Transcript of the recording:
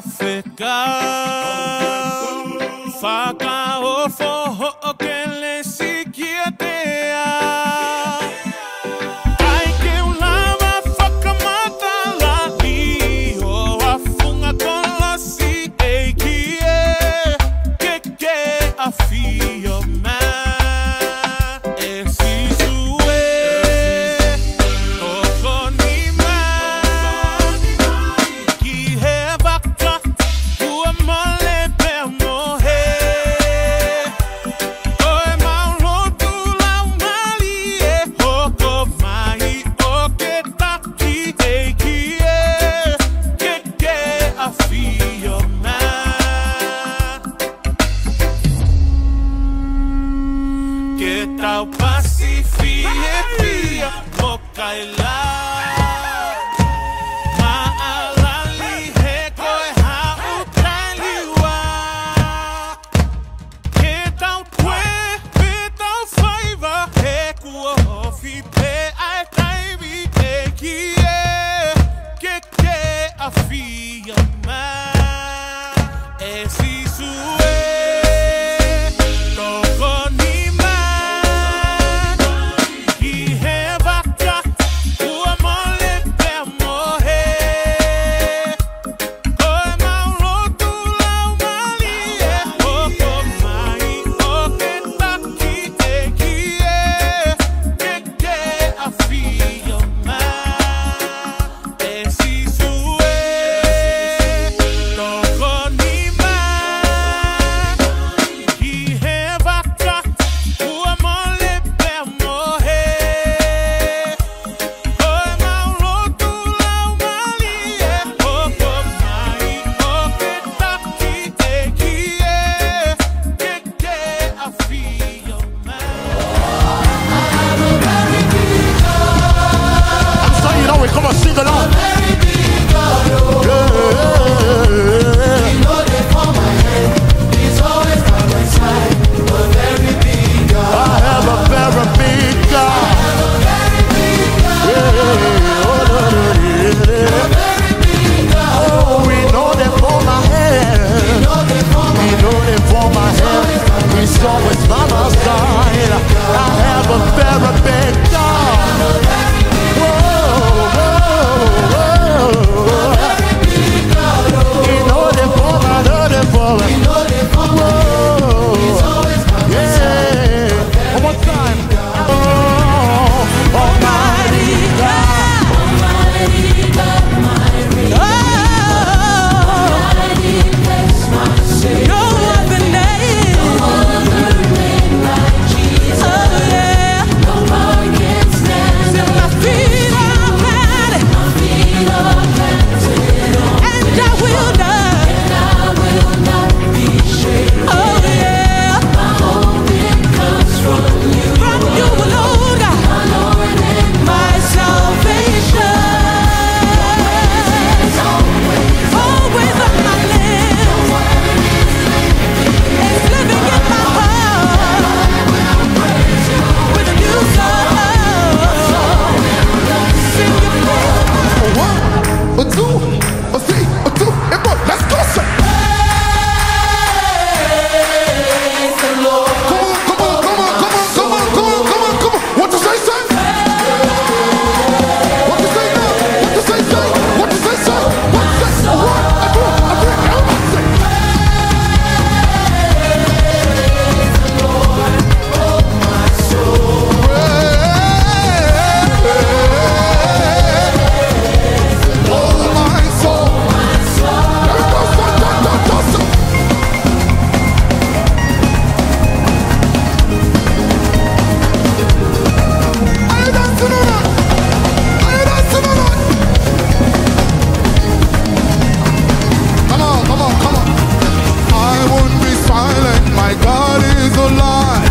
ficar. Faca oh oh. We a tay mi te kiye Keke a fi yama E si But two. won't be silent. My God is alive.